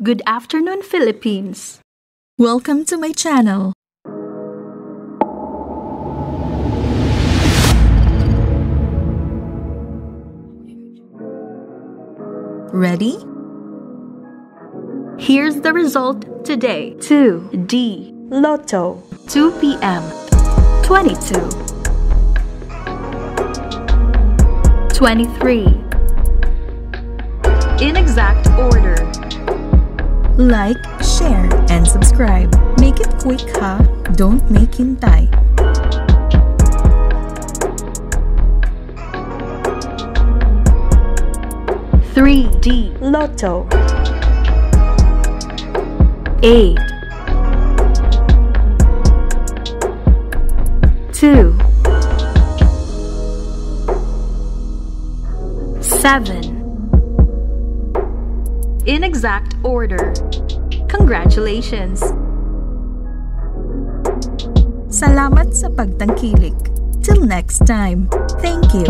Good afternoon, Philippines. Welcome to my channel. Ready? Here's the result today. 2D. Lotto. 2 p.m. 22. 23. In exact order. Like, share, and subscribe. Make it quick ha! Don't make hintay. Three D. Lotto. Eight. Two. Seven. In exact order. Congratulations! Salamat sa pagtangkilik. Till next time. Thank you.